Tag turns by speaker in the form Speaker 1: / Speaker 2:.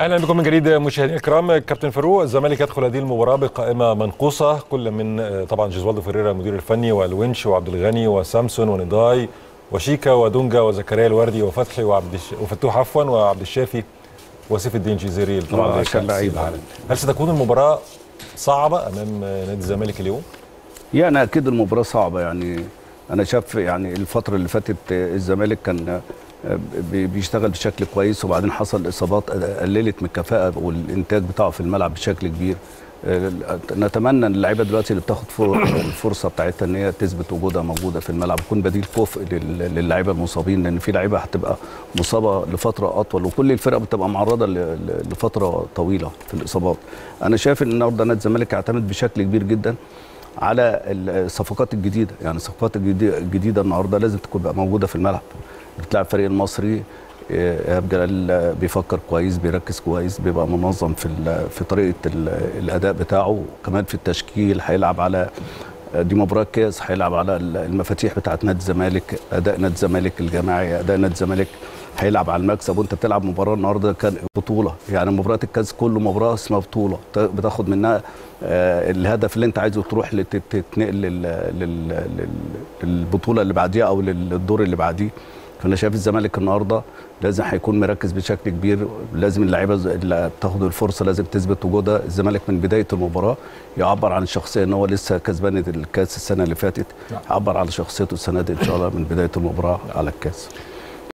Speaker 1: أهلا بكم من جديد مشاهدينا الكرام. كابتن فاروق الزمالك يدخل هذه المباراة بقائمة منقوصة كل من طبعا جيزوالدو فيريرا المدير الفني والونش وعبد الغني وسامسون ونضاي وشيكا ودونجا وزكريا الوردي وفتحي وعبد الش... وفتوح عفوا وعبد الشافي وسيف الدين جزيري طبعا هل ستكون المباراة صعبة أمام نادي الزمالك اليوم؟
Speaker 2: يعني أكيد المباراة صعبة. يعني أنا شايف يعني الفترة اللي فاتت الزمالك كان بيشتغل بشكل كويس وبعدين حصل إصابات قللت من الكفاءة والإنتاج بتاعه في الملعب بشكل كبير. نتمنى إن اللعيبة دلوقتي اللي بتاخد الفرصة بتاعتها إن هي تثبت وجودها موجودة في الملعب يكون بديل كفء للعيبة المصابين لأن في لعيبة هتبقى مصابة لفترة أطول وكل الفرق بتبقى معرضة لفترة طويلة في الإصابات. أنا شايف إن النهارده نادي الزمالك يعتمد بشكل كبير جدا على الصفقات الجديدة. يعني الصفقات الجديدة النهارده لازم تكون موجودة في الملعب. بتلعب فريق المصري ايهاب جلال بيفكر كويس بيركز كويس بيبقى منظم في في طريقة الأداء بتاعه. كمان في التشكيل هيلعب على دي مباراه كاس هيلعب على المفاتيح بتاعه نادي الزمالك أداء نادي الزمالك الجماعي أداء نادي الزمالك هيلعب على المكسب. وأنت بتلعب مباراة النهارده كان بطولة. يعني مباراة الكاس كله مباراة اسمها بطولة. بتاخد منها الهدف اللي انت عايزه تروح تتنقل للبطولة اللي بعديها أو للدور اللي بعديه. فأنا شايف الزمالك النهارده لازم هيكون مركز بشكل كبير لازم اللعيبة اللي بتاخد الفرصة لازم تثبت وجودها. الزمالك من بداية المباراة يعبر عن الشخصيه إن هو لسه كسبان الكاس السنة اللي فاتت يعبر على شخصيته السنة دي إن شاء الله من بداية المباراة على الكاس.